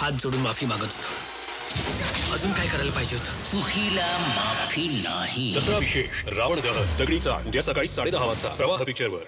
हात जोडून माफी मागत होतो. अजून काय करायला पाहिजे होत? चुकीला माफी नाही. दसरा विशेष रावण दहन दगडीचा उद्या सकाळी साडेदहा वाजता प्रवाह पिक्चरवर